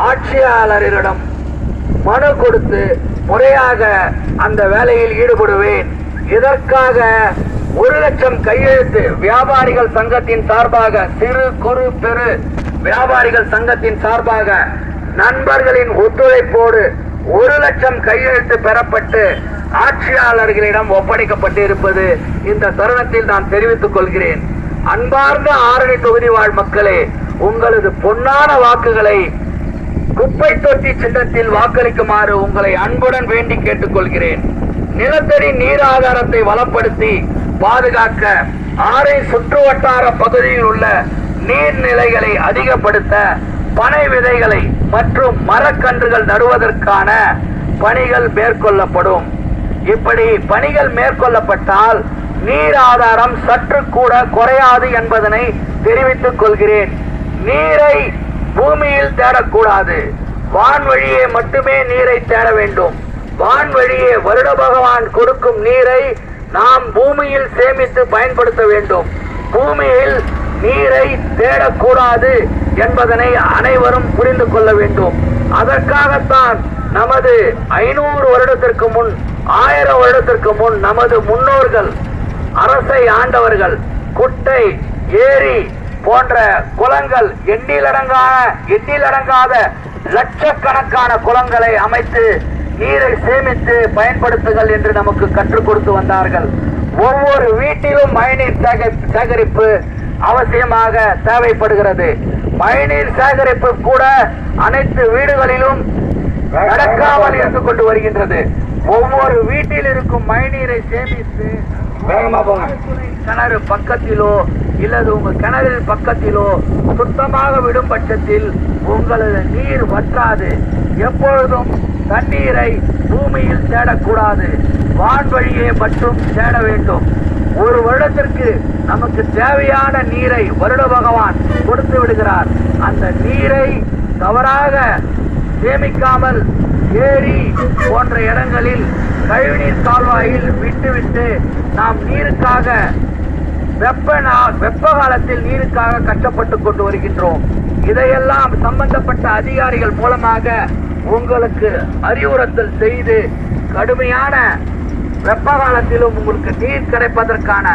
ஆட்சியாளரிடம் மனு கொடுத்து முறையாக அந்த வேலையில் ஈடுபடுவேன். இதற்காக ஒரு லட்சம் கையெழுத்து வியாபாரிகள் சங்கத்தின் சார்பாக சிறு குறு பெரு வியாபாரிகள் சங்கத்தின் சார்பாக நண்பர்களின் ஒத்துழைப்போடு ஒரு லட்சம் கையெழுத்து பெறப்பட்டு ஆட்சியாளர்களிடம் ஒப்படைக்கப்பட்டு இருப்பது இந்த தருணத்தில் நான் தெரிவித்துக் கொள்கிறேன். அன்பார்ந்த ஆரணி தொகுதி வாழ் மக்களே உங்களது பொன்னான வாக்குகளை குப்பை தொட்டி சின்னத்தில் வாக்களிக்குமாறு உங்களை அன்புடன் வேண்டி கேட்டுக்கொள்கிறேன். நிலத்தடி நீர் ஆதாரத்தை வளப்படுத்தி பாதுகாக்க ஆறை சுற்று வட்டார பகுதியில் உள்ள நீர்நிலைகளை அதிகப்படுத்த பனை விதைகளை மற்றும் மரக்கன்றுகள் நடுவதற்கான பணிகள் மேற்கொள்ளப்படும். இப்படி பணிகள் மேற்கொள்ளப்பட்டால் நீர் ஆதாரம் சற்று கூட குறையாது என்பதனை தெரிவித்துக் கொள்கிறேன். நீரை பூமி தேடக்கூடாது. வான் வழியே மட்டுமே நீரை தேட வேண்டும். வான் வழியே வருட பகவான் கொடுக்கும் நீரை நாம் பூமியில் சேமித்து பயன்படுத்த வேண்டும். பூமியில் நீரை தேடக்கூடாது என்பதனை அனைவரும் புரிந்து கொள்ள வேண்டும். அதற்காகத்தான் நமது ஐநூறு வருடத்திற்கு முன் ஆயிரம் வருடத்திற்கு முன் நமது முன்னோர்கள் அரசை ஆண்டவர்கள் குட்டை ஏரி போன்ற குளங்கள் எண்ணிலடங்கான எண்ணிலடங்காத லட்சக்கணக்கான குளங்களை அமைத்து நீரை சேமித்து பயன்படுத்துங்கள் என்று நமக்கு கற்றுக் கொடுத்து வந்தார்கள். ஒவ்வொரு வீட்டிலும் மழைநீர் சேகரிப்பு அவசியமாக தேவைப்படுகிறது. மழைநீர் சேகரிப்பு கூட அனைத்து வீடுகளிலும் நடக்காமல் இருந்து கொண்டு வருகின்றது. ஒவ்வொரு வீட்டில் இருக்கும் மழைநீரை சேமித்து வேகமா போங்க. கிணறு பக்கத்திலோ இல்லது உங்க கிணறு பக்கத்திலோ சுத்தமாக விடும் பட்சத்தில் உங்களது நீர் வற்றாது. எப்பொழுதும் தண்ணீரை பூமியில் தேடக்கூடாது. வான்வழியே மட்டும் தேட வேண்டும். ஒரு வருடத்திற்கு நமக்கு தேவையான நீரை வருட பகவான் கொடுத்து விடுகிறார். அந்த நீரை தவறாக சேமிக்காமல் ஏரி போன்ற இடங்களில் கழிவுநீர் கால்வாயில் விட்டுவிட்டு நாம் நீருக்காக வெப்ப நா- வெப்ப காலத்தில் நீருக்காக கஷ்டப்பட்டு கொண்டு வருகின்றோம். இதையெல்லாம் சம்பந்தப்பட்ட அதிகாரிகள் மூலமாக உங்களுக்கு அறிவுறுத்தல் செய்து கடுமையான வெப்ப காலத்திலும் உங்களுக்கு நீர் கிடைப்பதற்கான